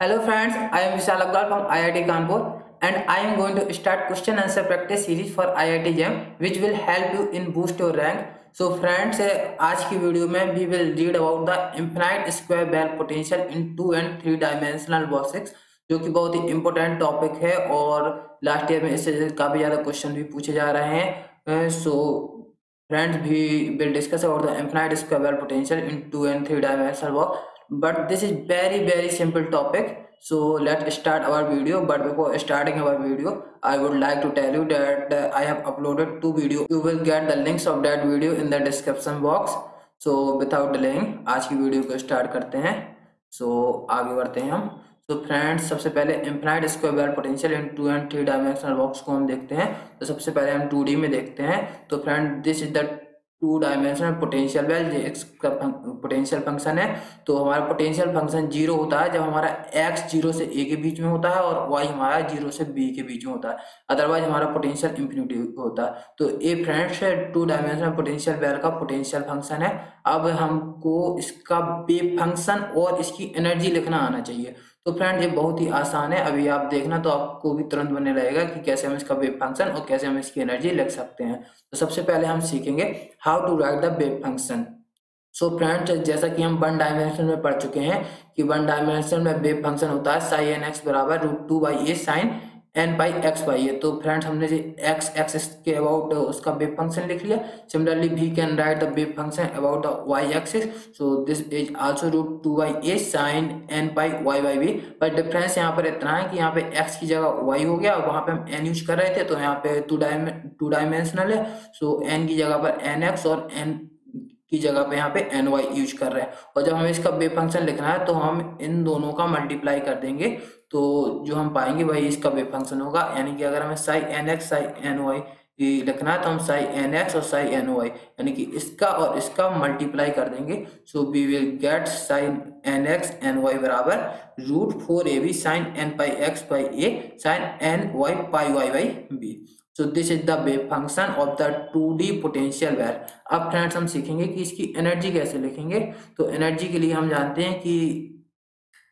Hello friends I am Vishal Agrawal from T Kanpur and I am going to start question answer practice series for IIT JAM which will help you in boost your rank so friends आज की video में we will read about the infinite square well potential in two and three dimensional boxes जो कि बहुत ही important topic है और last year में इससे काफ़ी ज़्यादा क्वेश्चन भी पूछे जा रहे हैं। So friends we will discuss about the infinite square well potential in two and three dimensional box but this is very very simple topic so let start our video but before starting our video I would like to tell you that I have uploaded two video you will get the links of that video in the description box so without delaying आज की video को start करते हैं. सो so, आगे बढ़ते हैं हम. तो फ्रेंड्स सबसे पहले infinite square potential in two and three dimensional box को हम देखते हैं. तो सबसे पहले हम टू में देखते हैं. तो friend this is the two dimensional potential well x का पोटेंशियल फ़ंक्शन है तो हमारा पोटेंशियल फ़ंक्शन ज़ीरो होता है जब हमारा एक्स ज़ीरो से ए के बीच में होता है और वाई हमारा ज़ीरो से बी के बीच में होता है। अदरवाइज़ हमारा पोटेंशियल इंफिनिटी होता है। तो a friends two dimensional potential well का पोटेंशियल फ़ंक्शन है। अब हमको इसका वेव फ़ंक्शन और इसकी एनर्जी लिखना आना चाहिए। तो फ्रेंड ये बहुत ही आसान है। अभी आप देखना तो आपको भी तुरंत बने रहेगा कि कैसे हम इसका वेब फ़ंक्शन और कैसे हम इसकी एनर्जी लिख सकते हैं। तो सबसे पहले हम सीखेंगे how to write the wave function so friend जैसा कि हम वन डायमेंशन में पढ़ चुके हैं कि वन डायमेंशन में वेव फ़ंक्शन होता है साई एन एक्स बराबर root two by a sine n by x by है तो फ्रेंड्स हमने जो एक्स एक्सिस के अबाउट उसका वेव फ़ंक्शन लिख लिया। Similarly we can write the wave function about the y axis so this is also root two by a sine n by y by b but difference यहाँ पर इतना है कि यहाँ पे एक्स की जगह वाई हो गया और वहाँ पे हम एन यूज़ कर रहे थे तो यहाँ पे टू डायमे टू डायमेंशनल है। सो एन की जगह पर एन एक्स और एन की जगह पे यहाँ पे एन वाई यूज़ कर रहे हैं। और जब हमें इसका वेव फ़ंक्शन लिखना है तो हम इन दोनों का मल्टीप्लाई कर देंगे। तो जो हम पाएँगे वही इसका वेव फ़ंक्शन होगा। यानी कि अगर हमें psi n x psi n y लिखना है तो हम साई एन एक्स और साई एन वाई यानी कि इसका और इसका मल्टीप्लाई कर देंगे। So we will get sine n x n y बराबर root four a b sine n pi x pi a sine n y pi y by b so this is the wave function of the two D potential where अब friends हम सीखेंगे कि इसकी energy कैसे लिखेंगे। तो energy के लिए हम जानते हैं कि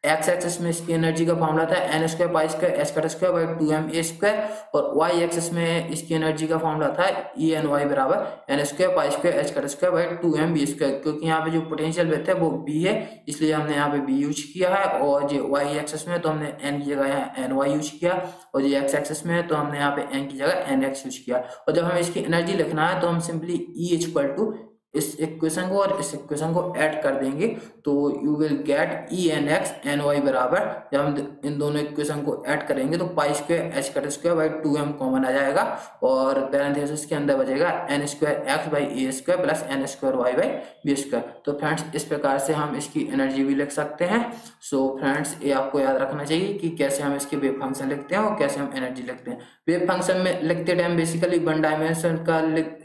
एक्स एक्सिस में इसकी एनर्जी का फॉर्मूला था n square pi square s cut square by two m a square और वाई एक्सिस में इसकी एनर्जी का फॉर्मूला था ई एन वाई बराबर n square pi square h cut square by two m b square क्योंकि यहाँ पे जो पोटेंशियल वेक्टर है वो बी है, इसलिए हमने यहाँ पे बी यूज़ किया है और जो वाई एक्सिस में तो हमने एन की जगह यहाँ एन वाई यूज़ किया और जो एक्स एक्सिस में तो हमने यहाँ पे एन की जगह एन एक्स यूज़ किया। और जब हमें इसकी एनर्जी लिखना है तो हम सिंपली ई इक्वल टू इस इक्वेशन को और इस इक्वेशन को ऐड कर देंगे तो you will get E n x n y बराबर। जब हम इन दोनों इक्वेशन को ऐड करेंगे तो pi square h cut square by two m common आ जाएगा और पैरेंथेसिस के अंदर बचेगा n square x by a square plus n square y by b square तो फ्रेंड्स इस प्रकार से हम इसकी एनर्जी भी लिख सकते हैं। सो फ्रेंड्स ये आपको याद रखना चाहिए कि कैसे हम इसके वेव फ़ंक्शन लिखते हैं और कैसे हम एनर्जी लिखते हैं। वेव फ़ंक्शन में लिखते टाइम बेसिकली वन डायमेंशन का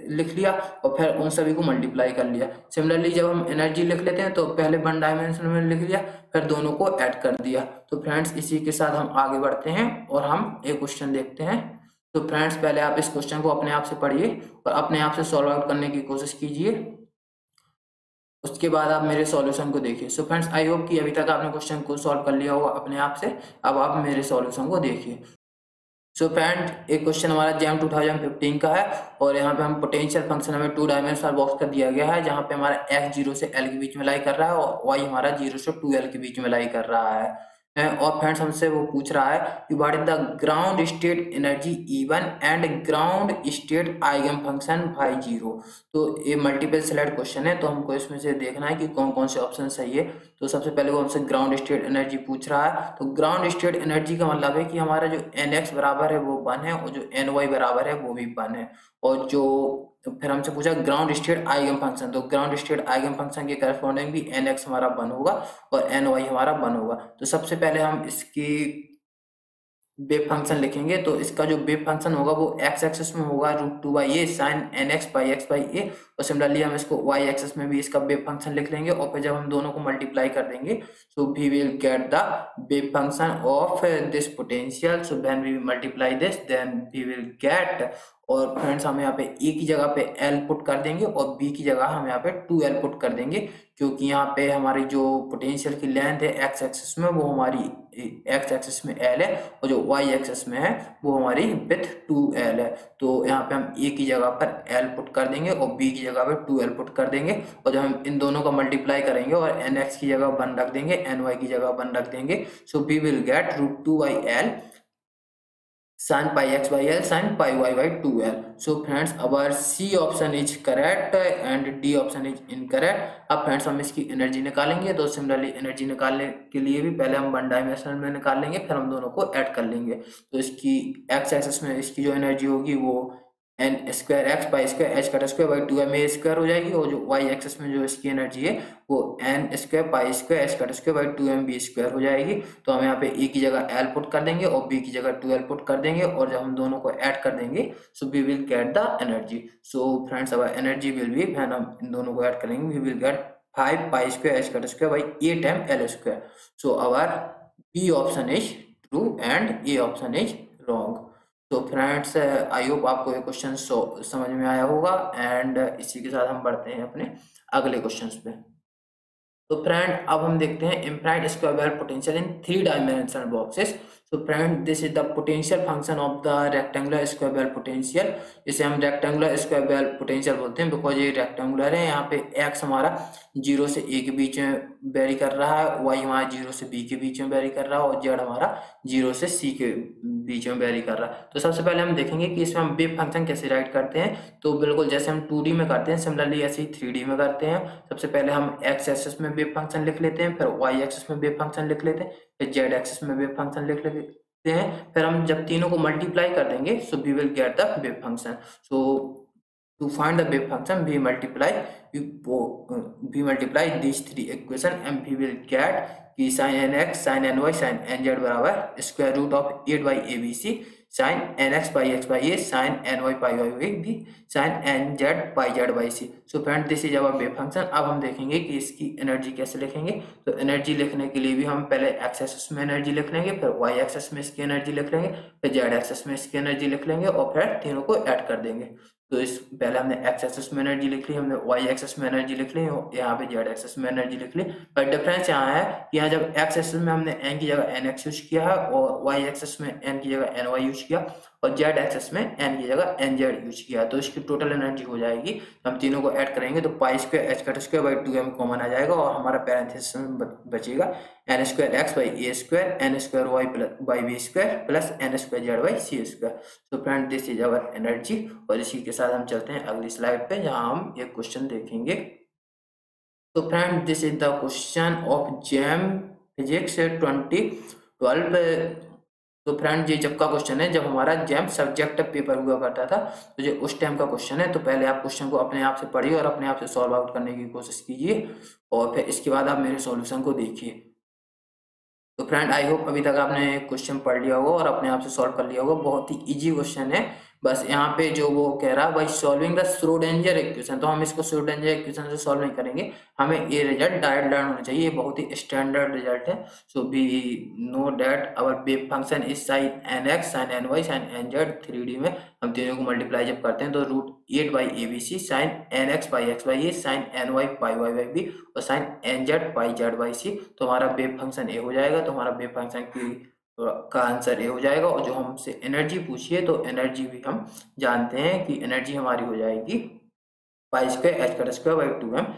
लिख लिया और फिर उन सभी को मल्टीप्लाई कर लिया। सिमिलरली जब हम एनर्जी लिख लेते हैं तो पहले वन डायमेंशन में लिख लिया, फिर दोनों को ऐड कर दिया। तो फ्रेंड्स इसी के साथ हम आगे बढ़ते हैं और हम एक क्वेश्चन देखते हैं। तो फ्रेंड्स पहले आप इस क्वेश्चन को अपने आप से पढ़िए और अपने आप से सॉल्व आउट करने की कोशिश कीजिए। उसके बाद आप मेरे सॉल्यूशन को देखिए। सो फ्रेंड्स आई होप कि अभी तक आपने क्वेश्चन को सॉल्व कर लिया होगा अपने आप से। अब आप मेरे सॉल्यूशन को देखिए। सो फ्रेंड एक क्वेश्चन हमारा जैम 2015 का है और यहाँ पे हम पोटेंशियल फ़ंक्शन हमें टू डायमेंशनल बॉक्स का दिया गया है, जहाँ पे हमारा एक्स ज़ीरो से एल के बीच में लाई कर रहा है और वाई हमारा ज़ीरो से टू एल के बीच में लाई कर रहा है। और फ्रेंड्स हमसे वो पूछ रहा है कि what is the ground state energy even and ground state eigen function by zero तो ये मल्टीपल सेलेक्ट क्वेश्चन है तो हमको इसमें से देखना है कि कौन कौन से ऑप्शन सही है तो सबसे पहले वो हमसे ग्राउंड स्टेट एनर्जी पूछ रहा है। तो ग्राउंड स्टेट एनर्जी का मतलब है कि हमारा जो एन एक्स बराबर है वो वन है और जो एन वाई बराबर है वो भी वन है। और जो, फिर हमसे पूछा ग्राउंड स्टेट आइगन फ़ंक्शन तो ग्राउंड स्टेट आइगन फ़ंक्शन के करस्पॉन्डिंग भी एन एक्स हमारा वन होगा और एन वाई हमारा वन होगा। तो सबसे पहले हम इसकी वेव फ़ंक्शन लिखेंगे तो इसका जो वेव फ़ंक्शन होगा वो एक्स एक्सेस में होगा root two by a sine n x by x by a और सिमिलरली हम इसको वाई एक्सेस में भी इसका वेव फ़ंक्शन लिख लेंगे, और फिर जब हम दोनों को मल्टीप्लाई कर देंगे so we will get the wave function of this potential so then we multiply this then we will get और फ्रेंड्स हम यहाँ पे ए की जगह पे एल पुट कर देंगे और बी की जगह हम यहाँ पे टू एल पुट कर देंगे, क्योंकि यहाँ पे हमारी जो पोटेंशियल की लेंथ है एक्स एक्सिस में, वो हमारी एक्स एक्सिस में एल है और जो वाई एक्सिस में है, वो हमारी विथ टू एल है। तो यहाँ पे हम ए की जगह पर एल पुट कर देंगे और बी की जगह पर टू एल पुट कर देंगे और जब हम इन दोनों का मल्टीप्लाई करेंगे और एन एक्स की जगह वन रख देंगे एन वाई की जगह वन रख देंगे so we will get root two by L sin pi x by l sin pi y by 2l so friends, our c option is correct and d option is incorrect. अब friends हम इसकी energy निकालेंगे तो similarly energy निकालने के लिए भी पहले हम वन डायमेंशनल में निकाल लेंगे, फिर हम दोनों को ऐड कर लेंगे। तो इसकी एक्स एक्सेस में इसकी जो एनर्जी होगी वो N square X by square H cut square by two M A square हो जाएगी और जो वाई एक्सेस में जो इसकी एनर्जी है, वो N square by square H cut square by two M B square हो जाएगी। तो हम यहाँ पे ए की जगह एल पुट कर देंगे और बी की जगह टू एल पुट कर देंगे और जब हम दोनों को ऐड कर देंगे so we will get the energy so friends अब एनर्जी विल बी फ़ैन हम इन दोनों को ऐड करेंगे we will get five pi square H cut square by eight M L square so our B option is true and A option is wrong तो friends I hope आपको ये question समझ में आया होगा एंड इसी के साथ हम बढ़ते हैं अपने अगले क्वेश्चन पे। तो फ्रेंड, अब हम देखते हैं implied square potential in three dimensional boxes So friend, this is the potential function of the rectangular square ball potential. इसे हम rectangular square ball potential बोलते हैं बिकॉज़ ये rectangular है यहाँ पे x हमारा ज़ीरो से a के बीच में वेरी कर रहा है y हमारा ज़ीरो से b के बीच में वेरी कर रहा है और z हमारा ज़ीरो से c के बीच में वेरी कर रहा है। तो सबसे पहले हम देखेंगे कि इसमें हम वेव फ़ंक्शन कैसे राइट करते हैं। तो बिल्कुल जैसे हम टू में करते हैं सिमिलरली ऐसे ही थ्री में करते हैं। सबसे पहले हम एक्स एक्सेस में वेव फ़ंक्शन लिख लेते हैं फिर वाई एक्सेस में वेव फ़ंक्शन लिख लेते हैं। जेड एक्सिस में वेव फ़ंक्शन लिख लेते हैं। फिर हम जब तीनों को मल्टीप्लाई कर देंगे so we will get the wave function so to find the wave function we multiply we multiply this three equation and we will get कि sine N X sine N Y sine N Z बराबर square root of eight by A B C sine N X by X by A sine N Y pi Y Y B sine N Z pi Z by C so friend this is our wave function अब हम देखेंगे कि इसकी energy कैसे लिखेंगे। तो energy लिखने के लिए भी हम पहले एक्स एक्सेस में एनर्जी लिख लेंगे, फिर वाई एक्सेस में इसकी एनर्जी लिख लेंगे, फिर जेड एक्सेस में इसकी एनर्जी लिख लेंगे और फिर तीनों को ऐड कर देंगे। तो इस, पहले हमने एक्स एक्सेस में एनर्जी लिख ली, हमने वाई एक्सेस में एनर्जी लिख ली यहाँ पे जेड एक्सेस में एनर्जी लिख ली। पर डिफरेंस यहाँ है कि यहाँ जब एक्स एक्सेस में हमने एन की जगह एन एक्स यूज़ किया है, और वाई एक्सेस में एन की जगह एन वाई यूज़ किया और जेड एक्सेस में एन की जगह एन जेड यूज़ किया तो इसकी टोटल एनर्जी हो जाएगी। हम तीनों को ऐड करेंगे तो pi square H cut square by two M common आ जाएगा और हमारा पैरेंथिस बचेगा। N square X by A square N square Y plus by B square plus N square Z by C square तो friend this is our energy और इसी के साथ हम चलते हैं अगली स्लाइड पे जहाँ हम एक क्वेश्चन देखेंगे। तो friend this is the question of JAM physics twenty twelve तो फ्रेंड, ये जब का क्वेश्चन है, जब हमारा जैम सब्जेक्ट पेपर हुआ करता था तो ये उस टाइम का क्वेश्चन है तो पहले आप क्वेश्चन को अपने आप से पढ़िए और अपने आप से सॉल्व आउट करने की कोशिश कीजिए और फिर इसके बाद आप मेरे सॉल्यूशन को देखिए। तो फ्रेंड आई होप अभी तक आपने क्वेश्चन पढ़ लिया होगा और अपने आप से सॉल्व कर लिया होगा। बहुत ही ईजी क्वेश्चन है। बस यहाँ पे जो वो कह रहा है सॉल्विंग द स्रोडेंजर इक्वेशन तो हम इसको स्रोडेंजर इक्वेशन से सॉल्व नहीं करेंगे। हमें ये रिज़ल्ट डायरेक्ट लर्न होना चाहिए। ये बहुत ही स्टैंडर्ड रिज़ल्ट है। So we know that our wave function is sine N X sine N Y sine N Z three D में हम तीनों को मल्टीप्लाई जब करते हैं तो root eight by A B C sine N X by X by A sine N Y pi Y by B और sine N Z pi Z by C तो हमारा वेव फ़ंक्शन ए हो जाएगा। तो हमारा वेव फ़ंक्शन की का answer ये हो जाएगा और जो हमसे एनर्जी पूछिए तो एनर्जी भी हम जानते हैं कि एनर्जी हमारी हो जाएगी pi square H cut square by two M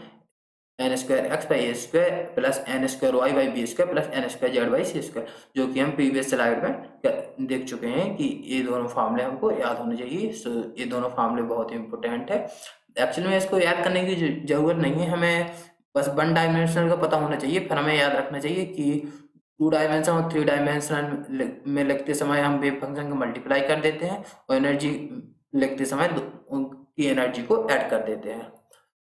N square X by A square plus N square Y by B square plus N square Z by C square जो कि हम प्रीवियस स्लाइड में देख चुके हैं कि ये दोनों फार्मूले हमको याद होने चाहिए। सो ये दोनों फार्मूले बहुत ही इंपॉर्टेंट है। एक्चुअली में इसको याद करने की ज़रूरत नहीं है। हमें बस वन डायमेंशनल का पता होना चाहिए। फिर हमें याद रखना चाहिए कि टू डायमेंशन और थ्री डायमेंशन में लिखते समय हम वेव फ़ंक्शन को मल्टीप्लाई कर देते हैं और एनर्जी लिखते समय उनकी एनर्जी को ऐड कर देते हैं।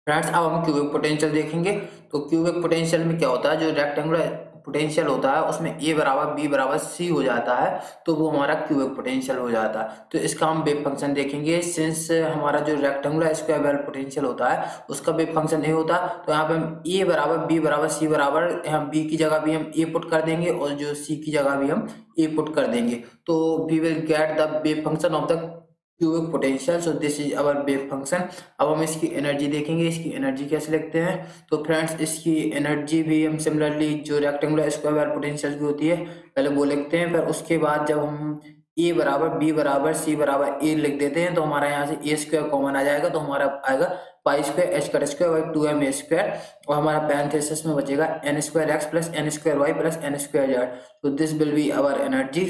फ्रेंड्स अब हम क्यूबिक पोटेंशियल देखेंगे। तो क्यूबिक पोटेंशियल में क्या होता है? जो रेक्टेंगुलर पोटेंशियल होता है, उसमें ए बराबर बी बराबर सी हो जाता है तो वो हमारा क्यूबिक पोटेंशियल हो जाता है। तो इसका हम वेव फ़ंक्शन देखेंगे। सिंस हमारा जो रेक्टेंगुलर स्क्वायर वेल पोटेंशियल होता है, उसका वेव फ़ंक्शन ए होता है तो यहाँ पे हम ए बराबर बी बराबर सी बराबर, यहाँ बी की जगह भी हम ए पुट कर देंगे और जो सी की जगह भी हम ए पुट कर देंगे। तो we will get the wave function of the cubic potential so this is our wave function अब हम इसकी एनर्जी देखेंगे, इसकी एनर्जी कैसे लिखते हैं? तो फ्रेंड्स इसकी एनर्जी भी हम सिमिलरली जो रेक्टेंगुलर स्क्वायर पोटेंशियल की होती है, पहले वो लिखते हैं, फिर उसके बाद जब हम ए बराबर बी बराबर सी बराबर ए लिख देते हैं तो हमारा यहाँ से ए स्क्वायर कॉमन आ जाएगा तो हमारा आएगा pi square H cut square by two M A square और हमारा पैंथेसिस में बचेगा N square X plus N square Y plus N square Z तो this will be our energy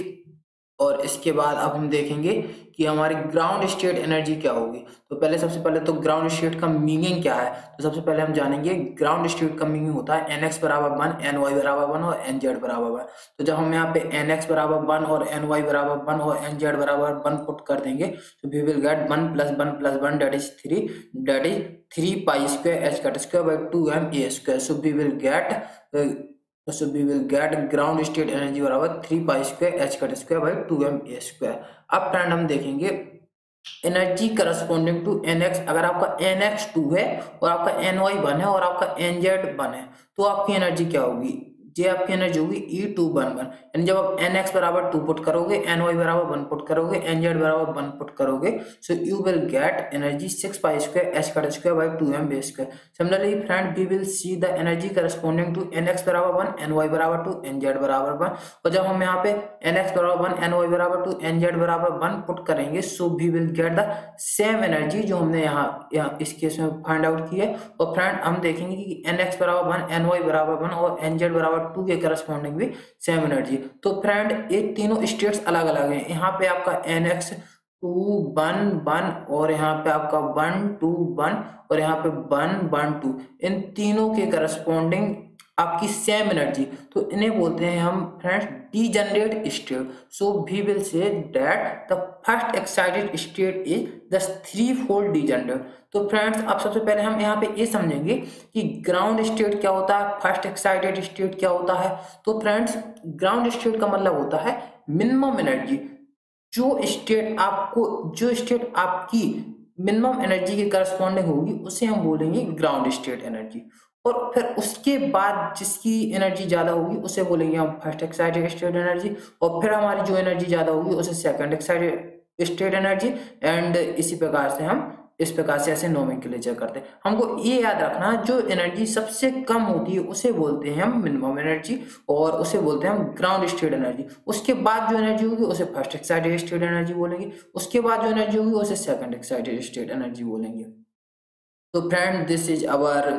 और इसके बाद अब हम देखेंगे कि हमारी ग्राउंड स्टेट एनर्जी क्या होगी। तो पहले सबसे पहले तो ग्राउंड स्टेट का मीनिंग क्या है? तो सबसे पहले हम जानेंगे ग्राउंड स्टेट का मीनिंग होता है एन एक्स बराबर वन एन वाई बराबर वन और एन जेड बराबर वन। तो जब हम यहाँ पे एन एक्स बराबर वन और एन वाई बराबर वन और एन जेड बराबर वन पुट कर देंगे तो we will get one plus one plus one that is three that is three pi square H cut square by two M A square so we will get so we will get ground state energy बराबर three pi square, H cut square by two M A square. अब friend हम देखेंगे energy corresponding to N X अगर आपका N x to है और आपका N Y one है और आपका एन जेड वन है तो आपकी एनर्जी क्या होगी? ये आपकी एनर्जी होगी ई टू वन वन यानी जब आप एन एक्स बराबर टू पुट करोगे एन वाई बराबर वन पुट करोगे एन जेड बराबर वन पुट करोगे so you will get energy six pi square H cut square by two M B square similarly friend we will see the energy corresponding to N X बराबर one N Y बराबर two N Z बराबर one और जब हम यहाँ पे N x बराबर one N Y बराबर टू एन जेड बराबर वन पुट करेंगे so we will get the same energy जो हमने यहाँ यहाँ इस केस में फाइंड आउट की है. और फ्रेंड हम देखेंगे कि एन एक्स बराबर वन एन वाई बराबर वन और एन जेड बराबर टू के करस्पॉन्डिंग भी सेम एनर्जी तो फ्रेंड ये तीनों स्टेट्स अलग अलग हैं। यहाँ पे आपका N X two one one और यहाँ पे आपका वन टू वन और यहाँ पे वन वन टू इन तीनों के करस्पॉन्डिंग आपकी सेम एनर्जी तो इन्हें बोलते हैं हम friends degenerate state so we will say that the first excited state is the three fold degenerate तो फ्रेंड्स अब सबसे पहले हम यहाँ पे ये समझेंगे कि ग्राउंड स्टेट क्या होता है फ़र्स्ट एक्साइटेड स्टेट क्या होता है। तो फ्रेंड्स ग्राउंड स्टेट का मतलब होता है मिनिमम एनर्जी जो स्टेट आपको, जो स्टेट आपकी मिनिमम एनर्जी के करस्पॉन्डिंग होगी, उसे हम बोलेंगे ग्राउंड स्टेट एनर्जी और फिर उसके बाद जिसकी एनर्जी ज़्यादा होगी, उसे बोलेंगे हम फ़र्स्ट एक्साइटेड स्टेट एनर्जी और फिर हमारी जो एनर्जी ज़्यादा होगी, उसे second excited state energy and इसी प्रकार से हम इस प्रकार से ऐसे नोमेंक्लेचर करते हैं। हमको ये याद रखना, जो एनर्जी सबसे कम होती है, उसे बोलते हैं हम मिनिमम एनर्जी और उसे बोलते हैं हम ग्राउंड स्टेट एनर्जी उसके बाद जो एनर्जी होगी, उसे फ़र्स्ट एक्साइटेड स्टेट एनर्जी बोलेंगे। उसके बाद जो एनर्जी होगी, उसे सेकंड एक्साइटेड स्टेट एनर्जी बोलेंगे। तो friend this is our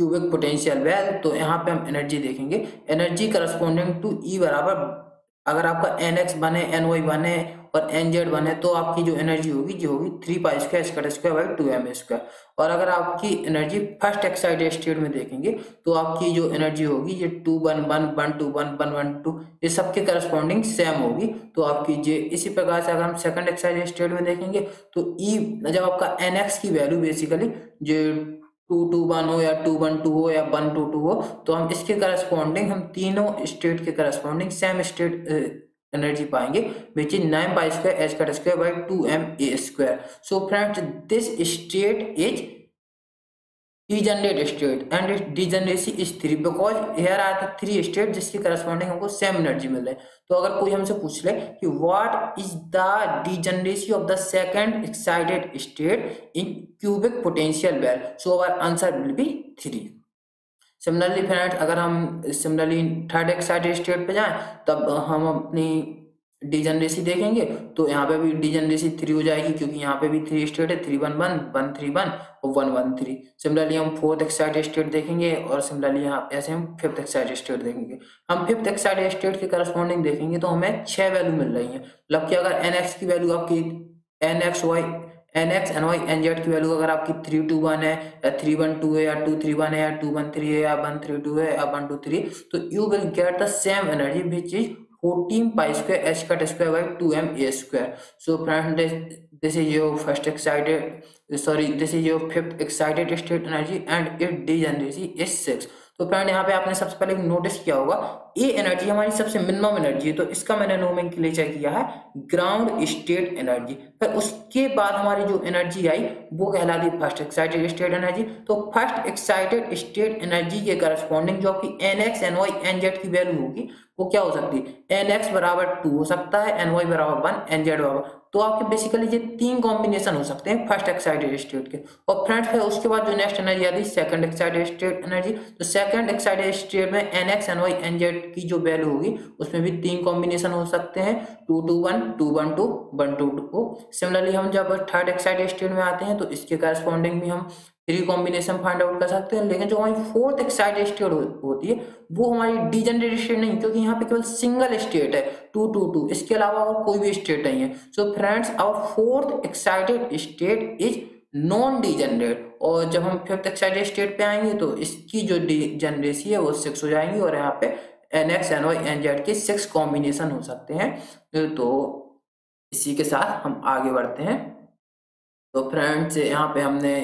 cubic potential well तो यहाँ पे हम एनर्जी देखेंगे। एनर्जी करस्पोंडिंग टू ई बराबर अगर आपका एन एक्स बने एन वाई बने और एन जेड बने तो आपकी जो एनर्जी होगी जो होगी three pi square square square by two M square और अगर आपकी एनर्जी फ़र्स्ट एक्साइटेड स्टेट में देखेंगे तो आपकी जो एनर्जी होगी ये two one one one two one one one two ये सबके करस्पॉन्डिंग सेम होगी। तो आपकी जे इसी प्रकार से अगर हम सेकंड एक्साइटेड स्टेट में देखेंगे तो ई e, जब आपका एन एक्स की वैल्यू बेसिकली जो टू टू वन हो या टू वन टू हो या वन टू टू हो तो हम इसके करस्पॉन्डिंग हम तीनों स्टेट के करस्पॉन्डिंग सेम स्टेट एनर्जी पाएँगे which is nine by square H का square by two M A square so friends this state is degenerate state and degeneracy is three because there are three state जिसकी corresponding हमको same energy मिल रहा है। तो अगर कोई हमसे पूछ ले कि what is the degeneracy of the second excited state in cubic potential well so our answer will be three similarly friends अगर हम सिमिलरली थर्ड एक्साइटेड स्टेट पे जाएँ, तब हम अपनी डिजनरेसी देखेंगे तो यहाँ पे भी डिजनरेसी थ्री हो जाएगी, क्योंकि यहाँ पे भी थ्री स्टेट है three one one one three one और वन वन थ्री सिमिलरली हम फोर्थ एक्साइटेड स्टेट देखेंगे और सिमिलरली यहाँ ऐसे हम फिफ्थ एक्साइटेड स्टेट देखेंगे। हम फिफ्थ एक्साइटेड स्टेट के करस्पॉन्डिंग देखेंगे तो हमें छह वैल्यू मिल रही है। मतलब कि अगर NX की वैल्यू आपकी N X Y N X N Y N Z की वैल्यू अगर आपकी थ्री टू वन है, या थ्री वन टू है, या टू थ्री वन है, या टू वन थ्री है, या वन थ्री टू है, या वन टू थ्री तो you will get the same energy which is 14 pi square h cut square by 2m a square so friend this, this is your first excited sorry this is your fifth excited state energy and its degeneracy is 6 तो friend यहाँ पे आपने सबसे पहले notice किया होगा ये energy हमारी सबसे मिनिमम एनर्जी है तो इसका मैंने नोमेंक्लेचर किया है ग्राउंड स्टेट एनर्जी फिर उसके बाद हमारी जो एनर्जी आई, वो कहलाती फ़र्स्ट एक्साइटेड स्टेट एनर्जी तो फ़र्स्ट एक्साइटेड स्टेट एनर्जी के करस्पॉन्डिंग जो आपकी N X N Y N Z की वैल्यू होगी, वो क्या हो सकती है? एन एक्स बराबर टू हो सकता है एन वाई बराबर वन एन जेड बराबर तो आपके बेसिकली ये तीन कॉम्बिनेशन हो सकते हैं फ़र्स्ट एक्साइटेड स्टेट के। और फ्रेंड्स फिर उसके बाद जो नेक्स्ट एनर्जी आती है सेकंड एक्साइटेड स्टेट एनर्जी तो सेकंड एक्साइटेड स्टेट में N X N Y N Z की जो वैल्यू होगी, उसमें भी तीन कॉम्बिनेशन हो सकते हैं। Two two one two one two one two two. Similarly हम जब थर्ड एक्साइटेड स्टेट में आते हैं तो इसके करस्पॉन्डिंग भी हम थ्री कॉम्बिनेशन फाइंड आउट कर सकते हैं। लेकिन जो हमारी फोर्थ एक्साइटेड स्टेट होती है, वो हमारी डीजेनरेट स्टेट नहीं, क्योंकि यहाँ पे केवल सिंगल स्टेट है। टू टू टू इसके अलावा और कोई भी स्टेट नहीं है। So friends our fourth excited state is non degenerate और जब हम फिफ्थ एक्साइटेड स्टेट पे आएँगे तो इसकी जो डीजेनरेसी है, वो सिक्स हो जाएँगी और यहाँ पे N X N Y N Z के सिक्स कॉम्बिनेशन हो सकते हैं। तो इसी के साथ हम आगे बढ़ते हैं। तो फ्रेंड्स यहाँ पे हमने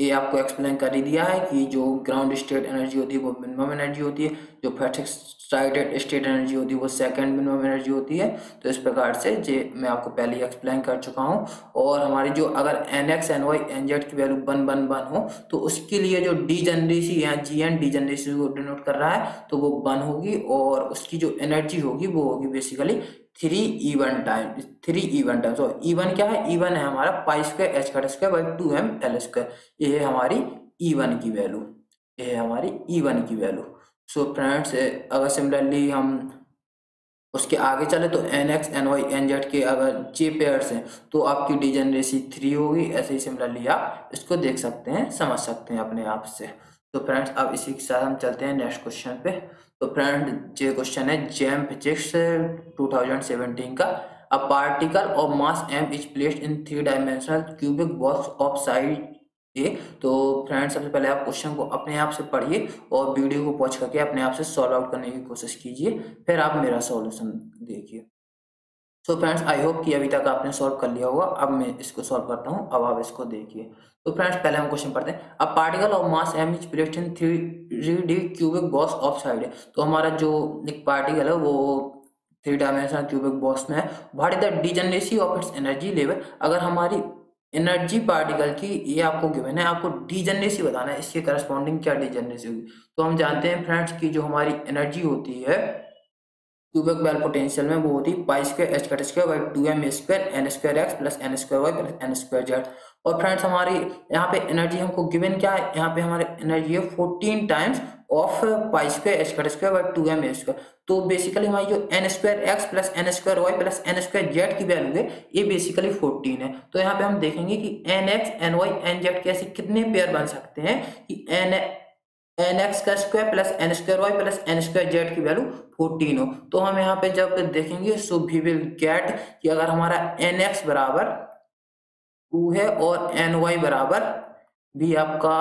ये आपको एक्सप्लेन कर ही दिया है कि जो ग्राउंड स्टेट एनर्जी होती है, वो मिनिमम एनर्जी होती है, जो फ़र्स्ट एक्साइटेड स्टेट एनर्जी होती है, वो सेकंड मिनिमम एनर्जी होती है। तो इस प्रकार से जे मैं आपको पहले ही एक्सप्लेन कर चुका हूँ। और हमारी जो अगर N X N Y N Z की वैल्यू वन वन वन हो तो उसके लिए जो डी जनरेसी यहाँ जी एन डी जनरेसी को डिनोट कर रहा है तो वो वन होगी और उसकी जो एनर्जी होगी, वो होगी basically three E one time three E one time so E one क्या है? इवन है हमारा pi square H cut square by two M L square ये है हमारी इवन की वैल्यू ये है हमारी इवन की वैल्यू सो फ्रेंड्स अगर सिमिलरली हम उसके आगे चले तो N X N Y N Z के अगर जे पेयर्स हैं तो आपकी डिजेनरेसी थ्री होगी। ऐसे ही सिमिलरली आप इसको देख सकते हैं, समझ सकते हैं अपने आप से। तो फ्रेंड्स, अब इसी के साथ हम चलते हैं नेक्स्ट क्वेश्चन पे। तो फ्रेंड, ये क्वेश्चन है जेम फिजिक्स 2017 का। A particle of mass M is placed in three dimensional cubic box of side A तो फ्रेंड सबसे पहले आप क्वेश्चन को अपने आप से पढ़िए और वीडियो को पहुँच करके अपने आप से सॉल्व आउट करने की कोशिश कीजिए। फिर आप मेरा सॉल्यूशन देखिए। सो फ्रेंड्स आई होप कि अभी तक आपने सॉल्व कर लिया होगा। अब मैं इसको सॉल्व करता हूँ। अब आप इसको देखिए। तो फ्रेंड्स पहले हम क्वेश्चन पढ़ते हैं। अब particle of mass M is placed in three D cubic box of side है तो हमारा जो एक पार्टिकल है, वो थ्री डायमेंशनल क्यूबिक बॉक्स में है। What is the degeneracy of its energy level अगर हमारी एनर्जी पार्टिकल की ये आपको गिवन है, आपको डिजनरेसी बताना है। इसके करस्पॉन्डिंग क्या डिजनरेसी होगी? तो हम जानते हैं फ्रेंड्स की जो हमारी एनर्जी होती है क्यूबिक बेल पोटेंशियल में वो होती है pi square, H cut square two M square, N square X plus N square Y plus N square Z. और फ्रेंड्स, हमारी यहाँ पे एनर्जी हमको गिवन क्या है? यहाँ पे हमारे एनर्जी है fourteen times of pi square, H cut square by two M square. तो बेसिकली हमारी जो N square X plus N square Y plus N square Z की वैल्यू है, ये बेसिकली फोर्टीन है। तो यहाँ पे हम देखेंगे कि N X, N Y, N Z के ऐसे कितने पेयर बन सकते हैं कि एन एन एक्स का square plus N square Y plus N square Z की वैल्यू फोर्टीन हो। तो हम यहाँ पे जब देखेंगे सो वी विल गेट कि अगर हमारा एन एक्स बराबर टू है और एन वाई बराबर भी आपका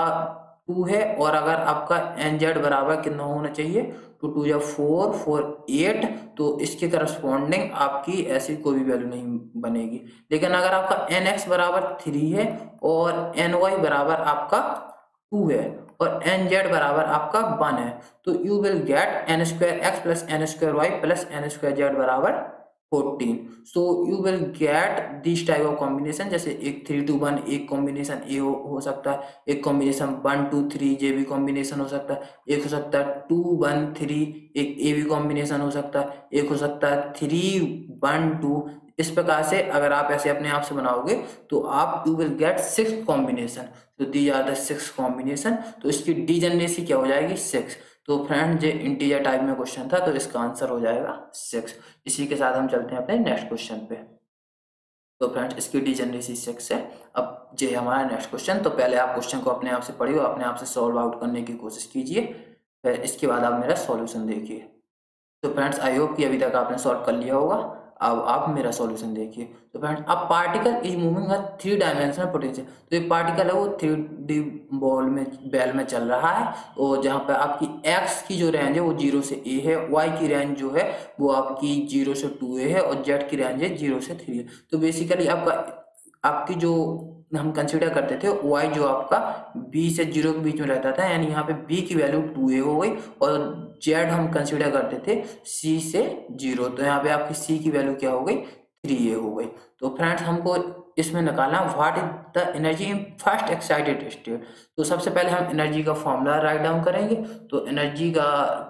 टू है और अगर आपका एन जेड बराबर कितना होना चाहिए तो टू या फोर फोर एट तो इसके करस्पॉन्डिंग आपकी ऐसी कोई भी वैल्यू नहीं बनेगी। लेकिन अगर आपका एन एक्स बराबर थ्री है और एन वाई बराबर आपका टू है और एन जेड बराबर आपका वन है तो you will get N square X plus N square Y plus N square Z बराबर fourteen so you will get this type of combination जैसे एक थ्री टू वन एक कॉम्बिनेशन ए हो, सकता है एक कॉम्बिनेशन वन टू थ्री जे भी कॉम्बिनेशन हो सकता है एक हो सकता है टू वन थ्री एक ए भी कॉम्बिनेशन हो सकता है एक हो सकता है थ्री वन टू इस प्रकार से अगर आप ऐसे अपने आप से बनाओगे तो आप you will get six combination तो there are the six combination तो इसकी डिजनरेसी क्या हो जाएगी? सिक्स तो फ्रेंड जो इंटीजर टाइप में क्वेश्चन था तो इसका आंसर हो जाएगा सिक्स इसी के साथ हम चलते हैं अपने नेक्स्ट क्वेश्चन पे। तो फ्रेंड्स इसकी डिजनरेसी सिक्स है। अब ये हमारा नेक्स्ट क्वेश्चन तो पहले आप क्वेश्चन को अपने आप से पढ़िए अपने आप से सॉल्व आउट करने की कोशिश कीजिए। फिर इसके बाद आप मेरा सॉल्यूशन देखिए। तो फ्रेंड्स आई होप कि अभी तक आपने सॉल्व कर लिया होगा। अब आप मेरा सॉल्यूशन देखिए। तो फ्रेंड अब particle is moving a three dimensional potential तो ये पार्टिकल है, वो थ्री डी बॉल में बैल में चल रहा है और जहाँ पे आपकी एक्स की जो रेंज है, वो ज़ीरो से ए है। वाई की रेंज जो है, वो आपकी ज़ीरो से टू ए है और जेड की रेंज है ज़ीरो से थ्री है तो बेसिकली आपका, आपकी जो हम कंसिडर करते थे वाई जो आपका बी से ज़ीरो के बीच में रहता था, यानी यहाँ पे बी की वैल्यू टू ए हो गई और जेड हम कंसिडर करते थे सी से ज़ीरो तो यहाँ पे आपकी सी की वैल्यू क्या हो गई? थ्री ए हो गई। तो फ्रेंड्स हमको इसमें निकालना what is the energy in first excited state तो सबसे पहले हम एनर्जी का फॉर्मूला राइट डाउन करेंगे। तो एनर्जी का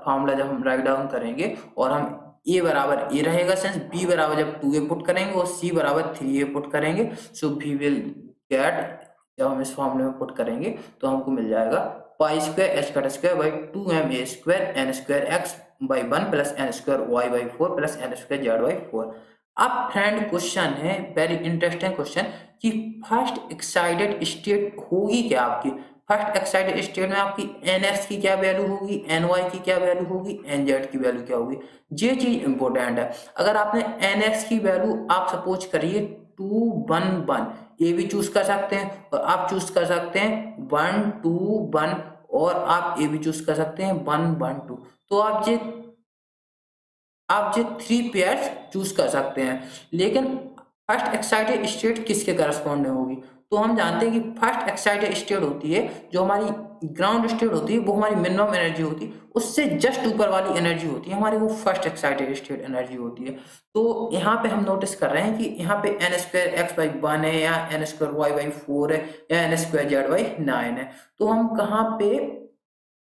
फॉर्मूला जब हम राइट डाउन करेंगे और हम ए बराबर ए रहेगा सेंस बी बराबर जब टू ए पुट करेंगे और सी बराबर थ्री ए पुट करेंगे सो वी विल गेट जब हम इस फॉर्मूले में पुट करेंगे तो हमको मिल जाएगा pi square H cut square by two M A square N square X by one plus N square Y by four plus N square Z by four. अब फ्रेंड क्वेश्चन है वेरी इंटरेस्टिंग क्वेश्चन कि first excited state होगी क्या आपकी? First excited state में आपकी N x की क्या वैल्यू होगी? एन वाई की क्या वैल्यू होगी? एन जेड की वैल्यू क्या होगी? ये चीज़ इंपॉर्टेंट है। अगर आपने एन एक्स की वैल्यू आप सपोज़ करिए टू वन वन ये भी चूज़ कर सकते हैं और आप चूज़ कर सकते हैं वन टू वन और आप ये भी चूज़ कर सकते हैं वन वन टू तो आप ये, आप जे थ्री पेयर्स चूज़ कर सकते हैं। लेकिन फ़र्स्ट एक्साइटेड स्टेट किसके करस्पॉन्डिंग होगी? तो हम जानते हैं कि फ़र्स्ट एक्साइटेड स्टेट होती है, जो हमारी ग्राउंड स्टेट होती है, वो हमारी मिनिमम एनर्जी होती है, उससे जस्ट ऊपर वाली एनर्जी होती है, हमारी वो फ़र्स्ट एक्साइटेड स्टेट एनर्जी होती है। तो यहाँ पे हम नोटिस कर रहे हैं कि यहाँ पे N square X by one है या N square Y by four है या N square Z by nine है। तो हम कहाँ पे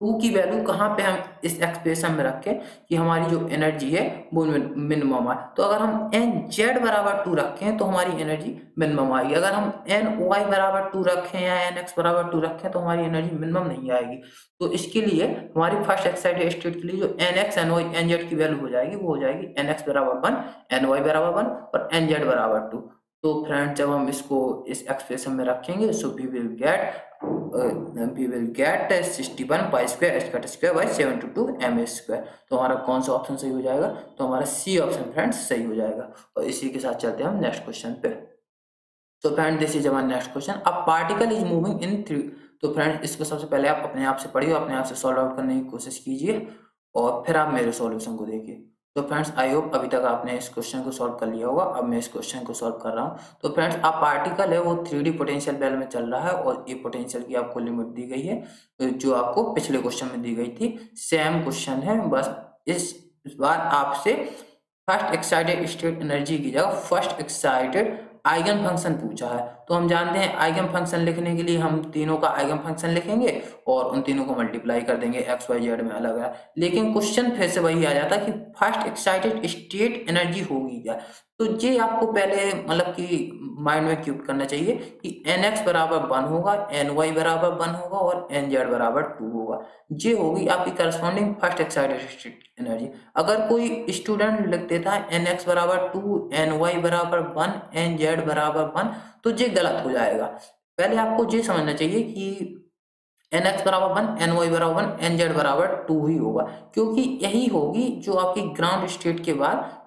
टू की वैल्यू कहाँ पे हम इस एक्सप्रेशन में रखें कि हमारी जो एनर्जी है वो मिनिमम आए। तो अगर हम एन जेड बराबर टू रखें तो हमारी एनर्जी मिनिमम आएगी। अगर हम एन वाई बराबर टू रखें या एन एक्स बराबर टू रखें तो हमारी एनर्जी मिनिमम नहीं आएगी। तो इसके लिए हमारी फ़र्स्ट एक्साइटेड स्टेट के लिए जो N X N Y N Z की वैल्यू हो जाएगी, वो हो जाएगी एन एक्स बराबर वन एन वाई बराबर वन और एन जेड बराबर टू तो फ्रेंड जब हम इसको इस एक्सप्रेशन में रखेंगे so we will get we will get sixty one pi square H cut square by seven two two M A square तो हमारा कौन सा ऑप्शन सही हो जाएगा? तो हमारा सी ऑप्शन फ्रेंड्स सही हो जाएगा। और इसी के साथ चलते हैं हम नेक्स्ट क्वेश्चन पे। तो फ्रेंड दिस इज़ हमारा नेक्स्ट क्वेश्चन अब particle is moving in three तो फ्रेंड इसको सबसे पहले आप अपने आप से पढ़िए, अपने आप से सॉल्व आउट करने की कोशिश कीजिए, और फिर आप मेरे सॉल्यूशन को देखिए। तो फ्रेंड्स आई होप अभी तक आपने इस क्वेश्चन को सॉल्व कर लिया होगा। अब मैं इस क्वेश्चन को सॉल्व कर रहा हूँ। तो फ्रेंड्स आप पार्टिकल है, वो थ्री डी पोटेंशियल बेल में चल रहा है और ये पोटेंशियल की आपको लिमिट दी गई है, जो आपको पिछले क्वेश्चन में दी गई थी। सेम क्वेश्चन है, बस इस बार आपसे फ़र्स्ट एक्साइटेड स्टेट एनर्जी की जगह फ़र्स्ट एक्साइटेड आइगन फ़ंक्शन पूछा है। तो हम जानते हैं आइगन फ़ंक्शन लिखने के लिए हम तीनों का आइगन फ़ंक्शन लिखेंगे और उन तीनों को मल्टीप्लाई कर देंगे, एक्स, वाई, जेड में अलग अलग लेकिन क्वेश्चन फिर से वही आ जाता कि फ़र्स्ट एक्साइटेड स्टेट एनर्जी होगी क्या? तो ये आपको पहले मतलब कि माइंड में क्यूब करना चाहिए कि एन एक्स बराबर वन होगा एन वाई बराबर वन होगा और एन जेड बराबर टू होगा। ये होगी आपकी corresponding first excited state energy अगर कोई स्टूडेंट लिख देता है एन एक्स बराबर टू एन वाई बराबर वन एन जेड बराबर वन तो ये गलत हो जाएगा। पहले आपको ये समझना चाहिए कि एन एक्स बराबर वन एन वाई बराबर वन एन जेड बराबर टू ही होगा, क्योंकि यही होगी जो आपकी ग्राउंड स्टेट के बाद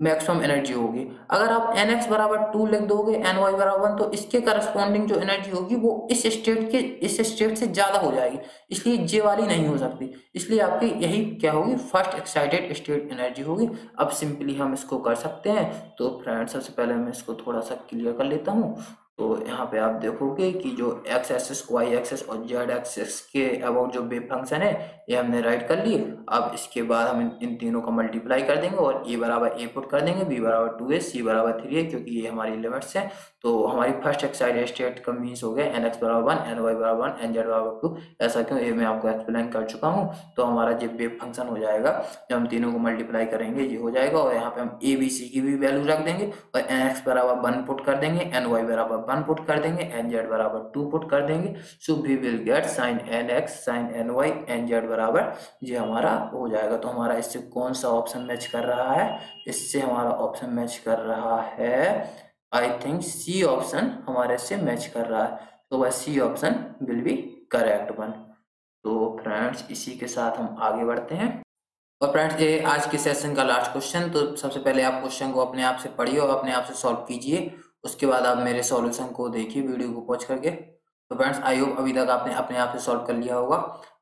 मैक्सिमम एनर्जी होगी। अगर आप एन एक्स बराबर टू लिख दोगे एन वाई बराबर वन तो इसके करस्पॉन्डिंग जो एनर्जी होगी, वो इस स्टेट के, इस स्टेट से ज़्यादा हो जाएगी। इसलिए जे वाली नहीं हो सकती। इसलिए आपकी यही क्या होगी? फ़र्स्ट एक्साइटेड स्टेट एनर्जी होगी। अब सिंपली हम इसको कर सकते हैं। तो फ्रेंड सबसे पहले मैं इसको थोड़ा सा क्लियर कर लेता हूँ। तो यहाँ पे आप देखोगे कि जो एक्स एक्सेस वाई एक्सेस और जेड एक्सेस के अबाउट जो वेव फ़ंक्शन है ये हमने राइट कर लिए। अब इसके बाद हम इन, तीनों का मल्टीप्लाई कर देंगे और ए बराबर ए पुट कर देंगे बी बराबर टू है सी बराबर थ्री है क्योंकि ये हमारी लिमिट्स हैं। तो हमारी फ़र्स्ट एक्साइड स्टेट का मीन्स हो गया एन एक्स बराबर वन एन वाई बराबर वन एन जेड बराबर टू ऐसा क्यों? ये मैं आपको एक्सप्लेन कर चुका हूँ। तो हमारा जो वेव फ़ंक्शन हो जाएगा। जब हम तीनों को मल्टीप्लाई करेंगे ये हो जाएगा और यहाँ पे हम ए बी सी की भी वैल्यू रख देंगे और एन एक्स बराबर वन पुट कर देंगे एन वाई बराबर वन पुट कर देंगे एन जेड बराबर टू पुट कर देंगे so we will get sine N X sine N Y N Z बराबर, ये हमारा हो जाएगा। तो हमारा इससे कौन सा ऑप्शन मैच कर रहा है? इससे हमारा ऑप्शन मैच कर रहा है आई थिंक सी ऑप्शन हमारे से मैच कर रहा है। तो वह C option will be correct one तो फ्रेंड्स इसी के साथ हम आगे बढ़ते हैं। और फ्रेंड्स ये आज के सेशन का लास्ट क्वेश्चन तो सबसे पहले आप क्वेश्चन को अपने आप से पढ़िए और अपने आप से सॉल्व कीजिए। उसके बाद आप मेरे सॉल्यूशन को देखिए वीडियो को पॉज करके। तो फ्रेंड्स आई होप अभी तक आपने अपने आप से सॉल्व कर लिया होगा।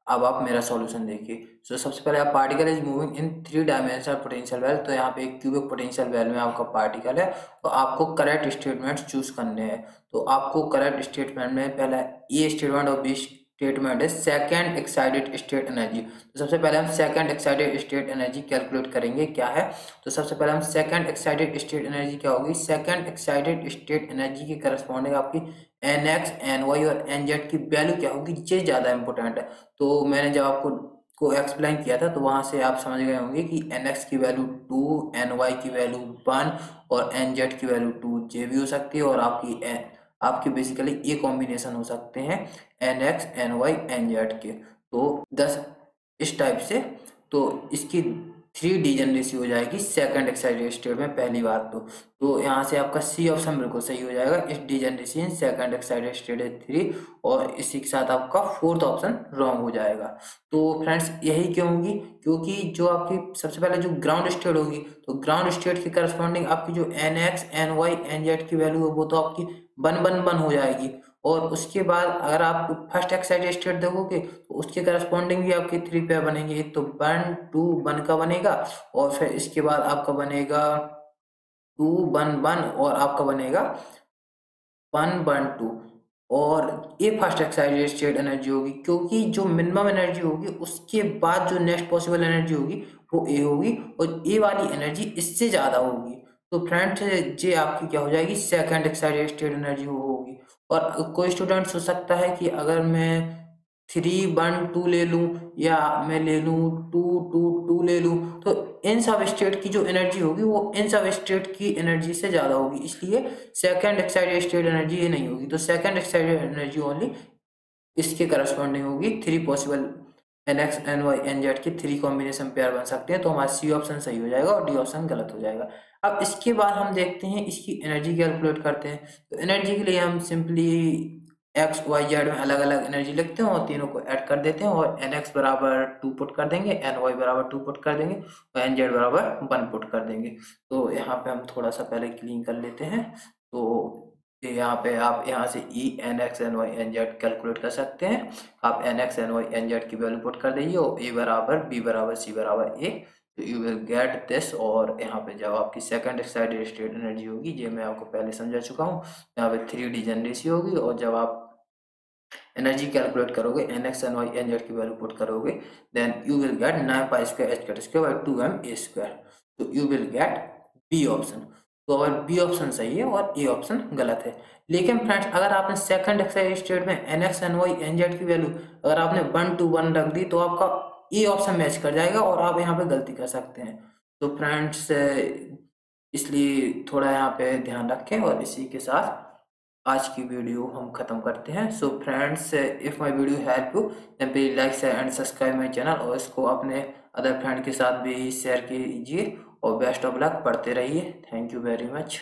अब आप मेरा सॉल्यूशन देखिए। सो सबसे पहले आप particle is moving in three dimensional potential well तो यहाँ पे एक क्यूबिक पोटेंशियल वेल में आपका पार्टिकल है। तो आपको करेक्ट स्टेटमेंट चूज़ करने हैं। तो आपको करेक्ट स्टेटमेंट में पहले ए स्टेटमेंट और बी स्टेटमेंट है सेकेंड एक्साइटेड स्टेट एनर्जी तो सबसे पहले हम second excited state energy calculate करेंगे, क्या है? तो सबसे पहले हम सेकेंड एक्साइटेड स्टेट एनर्जी क्या होगी? सेकेंड एक्साइटेड स्टेट एनर्जी के करस्पॉन्डिंग आपकी एन एक्स एन वाई और एन जेड की वैल्यू क्या होगी? ये ज़्यादा इंपॉर्टेंट है। तो मैंने जब आपको, को एक्सप्लेन किया था तो वहाँ से आप समझ गए होंगे कि एन एक्स की वैल्यू टू एन वाई की वैल्यू वन और एन जेड की वैल्यू टू जे भी हो सकती है और आपकी आपके बेसिकली ये कॉम्बिनेशन हो सकते हैं N X N Y N Z के। तो दस इस टाइप से तो इसकी थ्री डिजनरेसी हो जाएगी सेकंड एक्साइटेड स्टेट में पहली बात तो। तो यहाँ से आपका सी ऑप्शन बिल्कुल सही हो जाएगा, इस degeneracy in second excited state है थ्री और इसी के साथ आपका फोर्थ ऑप्शन रॉन्ग हो जाएगा। तो फ्रेंड्स यही क्यों होगी? क्योंकि जो आपकी सबसे पहले जो ग्राउंड स्टेट होगी तो ग्राउंड स्टेट के करस्पॉन्डिंग आपकी जो N X N Y N Z की वैल्यू है, वो तो आपकी वन वन वन हो जाएगी। और उसके बाद अगर आप फ़र्स्ट एक्साइड स्टेट देखोगे तो उसके करस्पॉन्डिंग भी आपके थ्री पेयर बनेंगे। तो वन टू वन का बनेगा और फिर इसके बाद आपका बनेगा टू वन वन और आपका बनेगा वन वन टू और ये फ़र्स्ट एक्साइड स्टेट एनर्जी होगी, क्योंकि जो मिनिमम एनर्जी होगी, उसके बाद जो नेक्स्ट पॉसिबल एनर्जी होगी, वो ए होगी और ए वाली एनर्जी इससे ज़्यादा होगी। तो फ्रेंड्स ये आपकी क्या हो जाएगी? सेकंड एक्साइड स्टेट एनर्जी वो होगी। और कोई स्टूडेंट सोच सकता है कि अगर मैं थ्री वन टू ले लूँ या मैं ले लूँ टू टू टू ले लूँ तो इन सब स्टेट की जो एनर्जी होगी, वो इन सब स्टेट की एनर्जी से ज़्यादा होगी। इसलिए सेकंड एक्साइड स्टेट एनर्जी ये नहीं होगी। तो सेकंड एक्साइड एनर्जी ओनली इसके करस्पॉन्डिंग होगी। Three possible N X N Y N Z के थ्री कॉम्बिनेशन पेयर बन सकते हैं। तो हमारा सी ऑप्शन सही हो जाएगा और डी ऑप्शन गलत हो जाएगा। अब इसके बाद हम देखते हैं, इसकी एनर्जी कैलकुलेट करते हैं। तो एनर्जी के लिए हम सिंपली एक्स वाई जेड में अलग अलग एनर्जी लिखते हैं और तीनों को ऐड कर देते हैं और एन एक्स बराबर टू पुट कर देंगे एन वाई बराबर टू पुट कर देंगे और एन जेड बराबर वन पुट कर देंगे। तो यहाँ पे हम थोड़ा सा पहले क्लीन कर लेते हैं। तो यहाँ पे आप यहाँ से E N X N Y N Z calculate कर सकते हैं। आप N X N Y N Z की वैल्यू पुट कर दीजिए और ए बराबर बी बराबर सी बराबर A you will get this और यहाँ पे जब आपकी सेकंड एक्साइटेड स्टेट एनर्जी होगी जो मैं आपको पहले समझा चुका हूँ। यहाँ पे थ्री डी जनरेसी होगी और जब आप एनर्जी कैलकुलेट करोगे N X N Y N Z की वैल्यू पुट करोगे then you will get nine pi square H cut square by two M A square तो you will get B option तो अगर बी ऑप्शन सही है और A option गलत है। लेकिन फ्रेंड्स अगर आपने सेकंड एक्साइज स्टेट में N X N Y N Z की वैल्यू अगर आपने वन टू वन रख दी तो आपका ए ऑप्शन मैच कर जाएगा और आप यहाँ पे गलती कर सकते हैं। तो फ्रेंड्स इसलिए थोड़ा यहाँ पे ध्यान रखें और इसी के साथ आज की वीडियो हम ख़त्म करते हैं। So friends if my video help you please like share and subscribe my channel और इसको अपने अदर फ्रेंड के साथ भी शेयर कीजिए और बेस्ट ऑफ़ लक पढ़ते रहिए। Thank you very much